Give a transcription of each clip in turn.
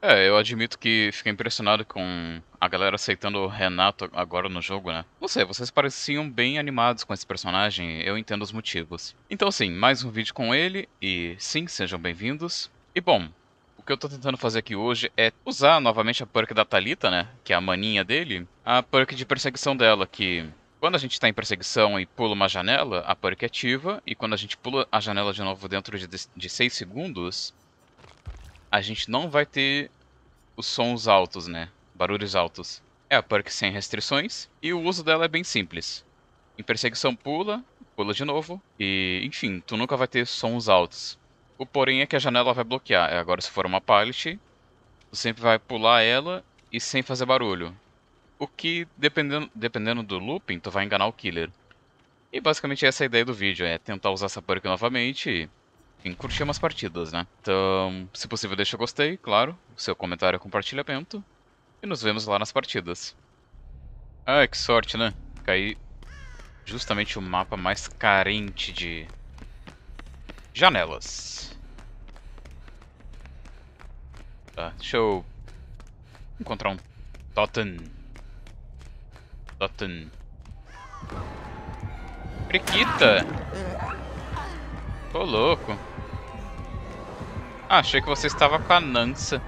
É, eu admito que fiquei impressionado com a galera aceitando o Renato agora no jogo, né? Não sei, vocês pareciam bem animados com esse personagem, eu entendo os motivos. Então sim, mais um vídeo com ele, e sim, sejam bem-vindos. E bom, o que eu tô tentando fazer aqui hoje é usar novamente a perk da Thalita, né? Que é a maninha dele, a perk de perseguição dela, que quando a gente está em perseguição e pula uma janela, a perk é ativa, e quando a gente pula a janela de novo dentro de 6 segundos, a gente não vai ter os sons altos, né? Barulhos altos. É a perk sem restrições e o uso dela é bem simples. Em perseguição pula, pula de novo e, enfim, tu nunca vai ter sons altos. O porém é que a janela vai bloquear. Agora se for uma pallet, tu sempre vai pular ela e sem fazer barulho. O que, dependendo, dependendo do looping, tu vai enganar o killer. E basicamente essa é a ideia do vídeo, é tentar usar essa perk novamente e enfim, curtir umas partidas, né? Então, se possível, deixa o gostei, claro, seu comentário compartilhamento, e nos vemos lá nas partidas. Ah, que sorte, né? Caí justamente o mapa mais carente de janelas. Tá, deixa eu encontrar um totem. Totem. Prequita! Ô, louco. Ah, achei que você estava com a Nansa.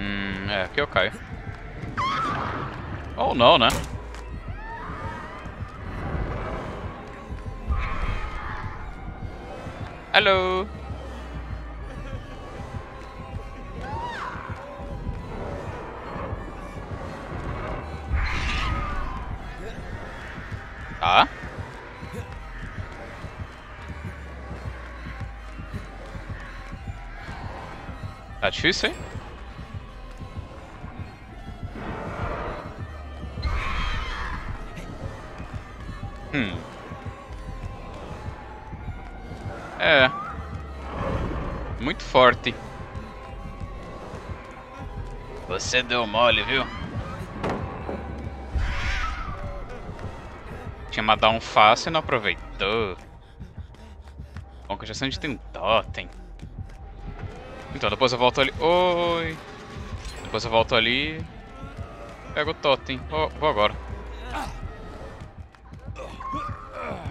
Hum, é, aqui eu caio. Ou não, né? Hello! Tá difícil, hein? Hum. É. Muito forte. Você deu mole, viu? Tinha mandado um fácil e não aproveitou. Bom, que já sei onde tem um totem. Então, depois eu volto ali. Oi! Depois eu volto ali. Pego o totem. Oh, vou agora.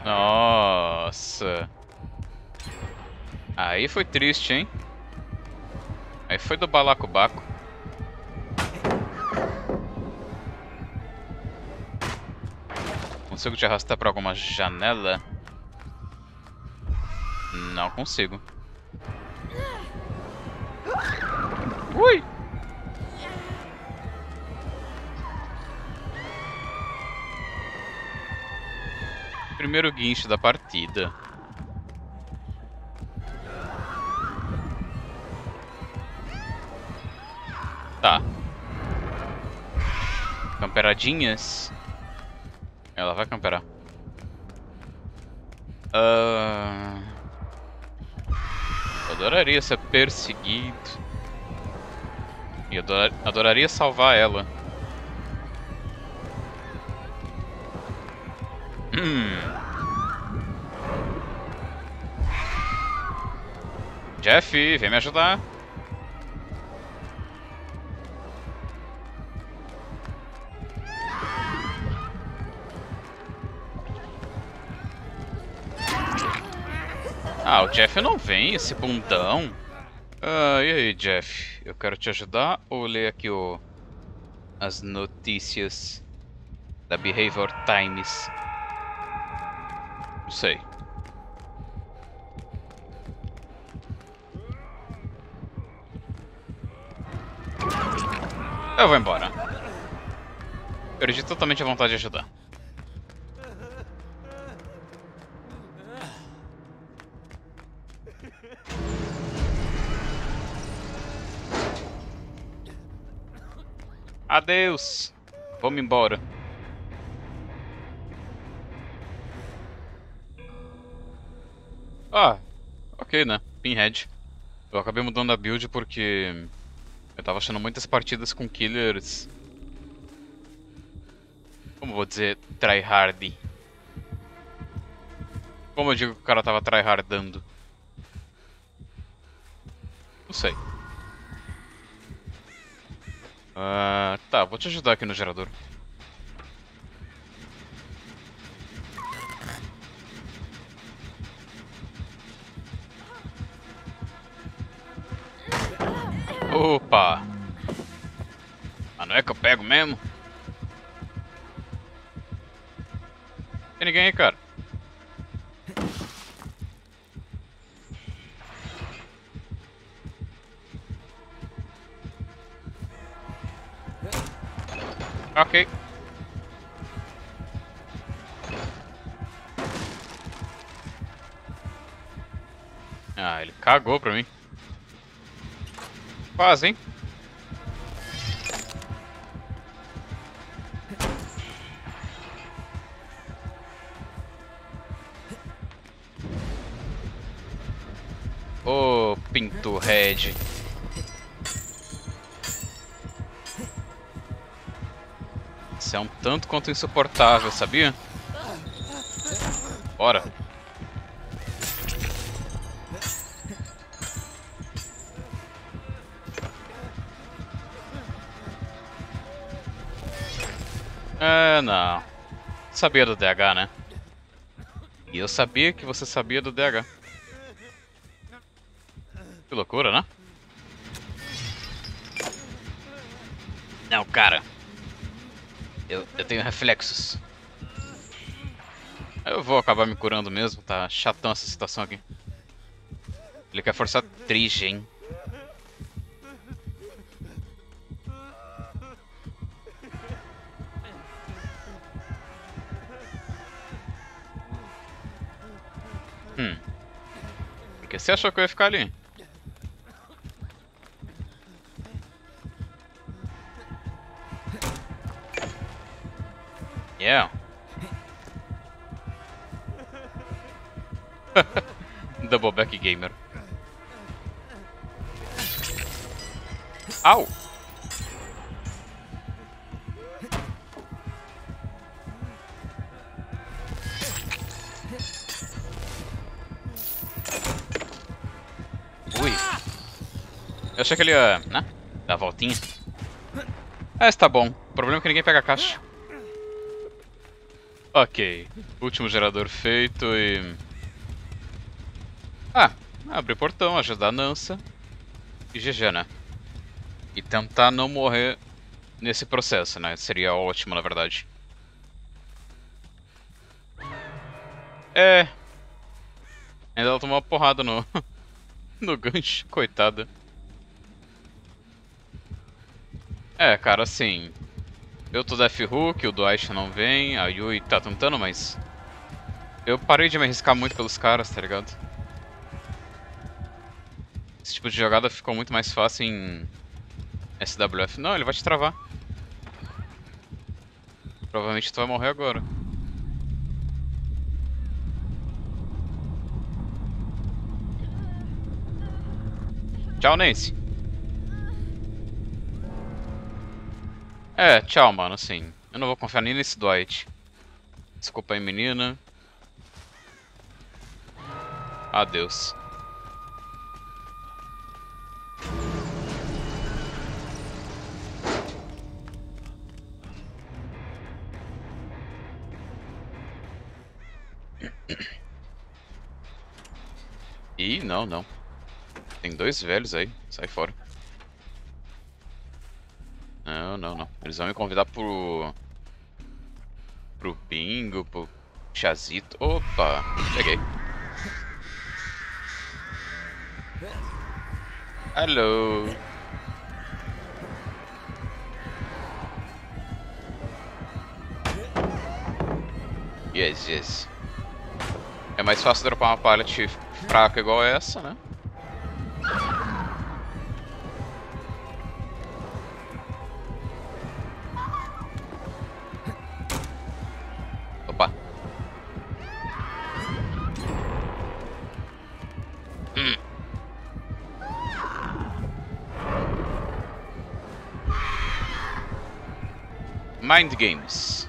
Nossa. Aí foi triste, hein? Aí foi do balacobaco. Consigo te arrastar pra alguma janela? Não consigo. Ui! Primeiro guincho da partida. Tá. Camperadinhas. Ela vai camperar. Uh... Adoraria ser perseguido. E ador adoraria salvar ela. Hum. Jeff, vem me ajudar. Ah, o Jeff não vem, esse bundão. Ah, e aí, Jeff? Eu quero te ajudar ou ler aqui o... as notícias da Behavior Times? Não sei. Eu vou embora. Perdi totalmente a vontade de ajudar. Adeus. Vamos embora. Ah, ok, né? Pinhead. Eu acabei mudando a build porque eu tava achando muitas partidas com killers Como vou dizer tryhard? Como eu digo que o cara tava tryhardando? Não sei. Uh, tá, vou te ajudar aqui no gerador. Opa! Ah, não é que eu pego mesmo? Tem ninguém aí, cara. Ok. Ah, ele cagou pra mim. Quase, hein? Ô, oh, Pinto Red. É um tanto quanto insuportável, sabia? Bora. É, não. Sabia do DH, né? E eu sabia que você sabia do DH. Que loucura, né? Não, cara. Eu, eu tenho reflexos. Eu vou acabar me curando mesmo, tá chatão essa situação aqui. Ele quer forçar triste, hein? Hum. Por que você achou que eu ia ficar ali? Yeah. Doubleback Gamer. Au! Ui. Eu achei que ele ia, né? Dar a voltinha. É, está bom. O problema é que ninguém pega a caixa. Ok. Último gerador feito e... Ah, abrir portão, ajudar a Nansa. E GG, né? E tentar não morrer nesse processo, né? Seria ótimo, na verdade. É... Ainda ela tomou uma porrada no... no gancho, coitada. É, cara, assim... Eu tô da F-Hook, o Dwight não vem, a Yui tá tentando, mas... Eu parei de me arriscar muito pelos caras, tá ligado? Esse tipo de jogada ficou muito mais fácil em... SWF. Não, ele vai te travar. Provavelmente tu vai morrer agora. Tchau, Nancy. É, tchau, mano, assim. Eu não vou confiar nem nesse Dwight. Desculpa aí, menina. Adeus. Ih, não, não. Tem dois velhos aí. Sai fora. Não, não, não. Eles vão me convidar pro... Pro bingo, pro chazito. Opa, cheguei. Hello. Yes, yes. É mais fácil dropar uma pallet fraca igual essa, né? Hum. Mind Games.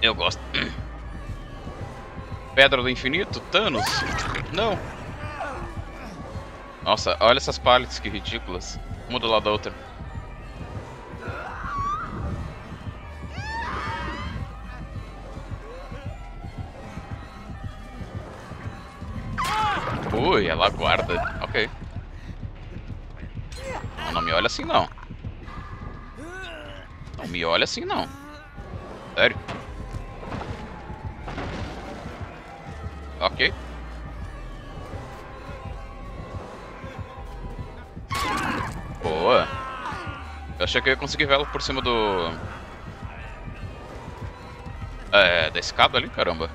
Eu gosto. Pedra do Infinito? Thanos? Não. Nossa, olha essas paletes que ridículas. Um do lado da outra. Ui, ela guarda. Ok. Não, não me olha assim não. Não me olha assim não. Sério. Ok. Boa. Eu achei que eu ia conseguir vê-la por cima do... É, da escada ali, caramba.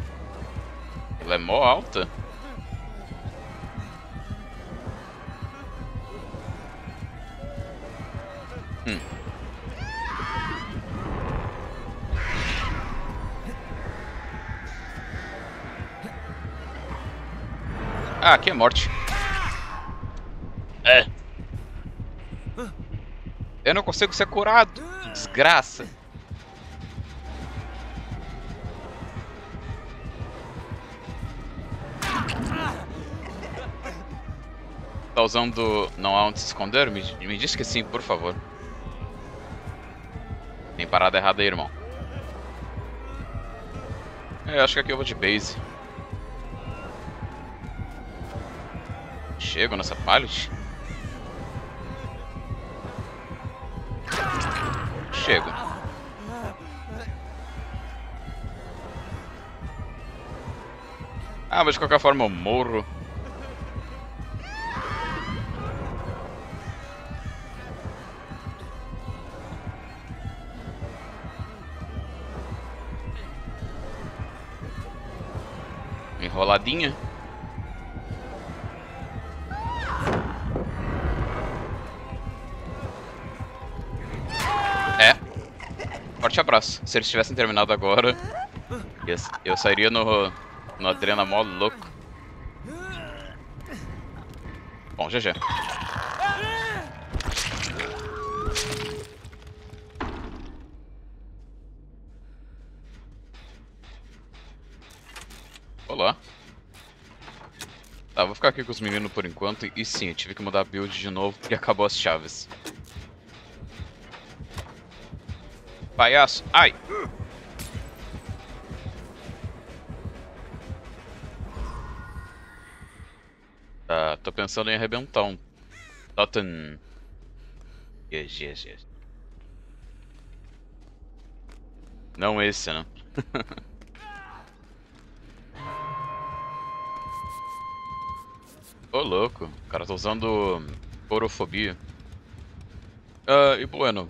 Ela é mó alta. Hum. Ah, aqui é morte. É. Eu não consigo ser curado. Desgraça. Tá usando não há onde se esconder? Me, me diz que sim, por favor. Tem parada errada aí, irmão. É, acho que aqui eu vou de base. Chego nessa pallet? Chego. Ah, mas de qualquer forma eu morro. Enroladinha. É. Forte abraço. Se eles tivessem terminado agora, eu sairia no, no Adrena louco. Bom, GG. Olá. Tá, vou ficar aqui com os meninos por enquanto. E sim, eu tive que mudar a build de novo porque acabou as chaves. Palhaço. Ai! Tá, tô pensando em arrebentar um Totten. Yes, yes, yes. Não esse, né? Ô louco, cara tá usando orofobia. Uh, e bueno,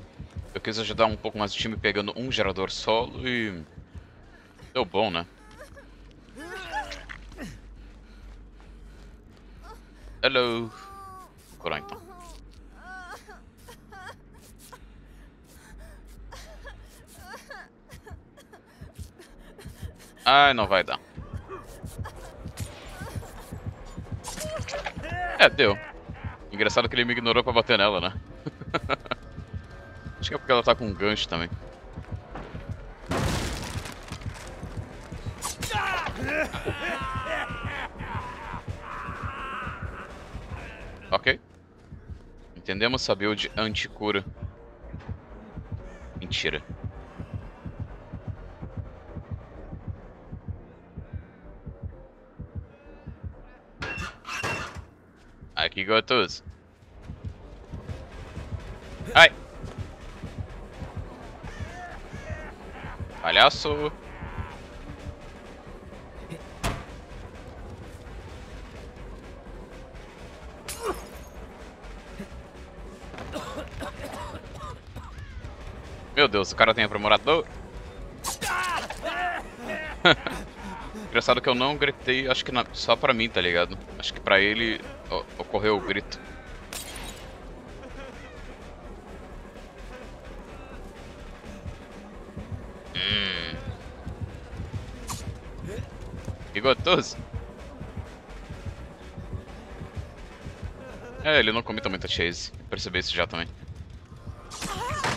eu quis ajudar um pouco mais o time pegando um gerador solo e... Deu bom, né? Hello. Vou curar então. Ai, não vai dar. É, deu. Engraçado que ele me ignorou pra bater nela, né? Acho que é porque ela tá com um gancho também. Ok. Entendemos o de anticura. Mentira. Aqui gotos. Ai. Palhaço. Meu Deus, o cara tem aprimorador? Engraçado que eu não gritei, acho que na, só pra mim, tá ligado? Acho que pra ele correu o grito. Hum. Que. É, ele não comenta muita chase. Percebi isso já também.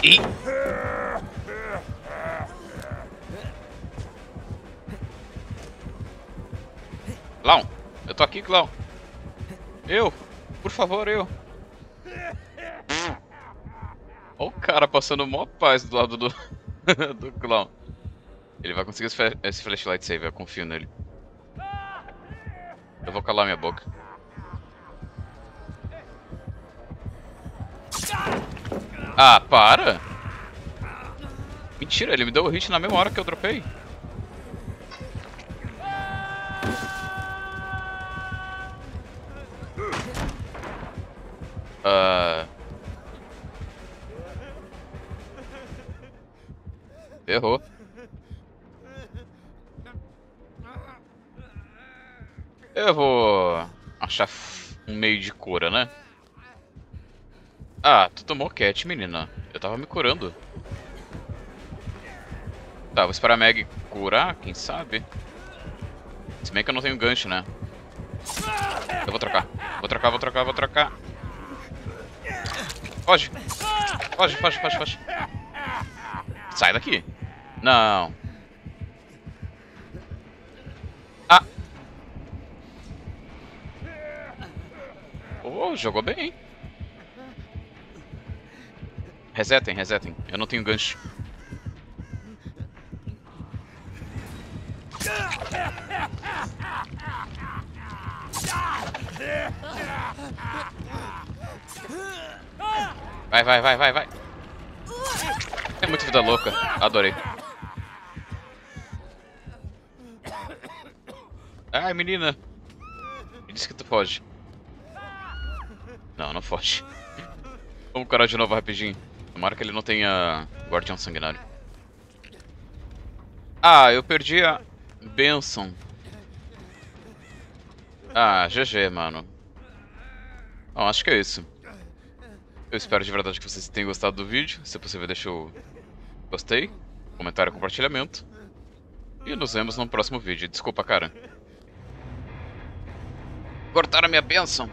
E... Clown, eu tô aqui, Clown. Eu por favor, eu. Olha o cara passando mó paz do lado do, do Clown. Ele vai conseguir esse flashlight save, eu confio nele. Eu vou calar minha boca. Ah, para! Mentira, ele me deu o hit na mesma hora que eu dropei. Errou. Eu vou achar um meio de cura, né? Ah, tu tomou cat, menina. Eu tava me curando. Tá, vou esperar a Meg curar, quem sabe? Se bem que eu não tenho gancho, né? Eu vou trocar. Vou trocar, vou trocar, vou trocar. Foge. Foge, foge, foge, foge. Sai daqui. Não. Ah. Oh, jogou bem. Resetem, resetem. Eu não tenho gancho. Vai, vai, vai, vai, vai. É muito vida louca. Adorei. Ai, menina. Me disse que tu foge. Não, não foge. Vamos curar de novo rapidinho. Tomara que ele não tenha guardião sanguinário. Ah, eu perdi a benção. Ah, GG, mano. Bom, acho que é isso. Eu espero de verdade que vocês tenham gostado do vídeo. Se possível, deixa o gostei, comentário, compartilhamento. E nos vemos no próximo vídeo. Desculpa, cara. Cortaram a minha bênção.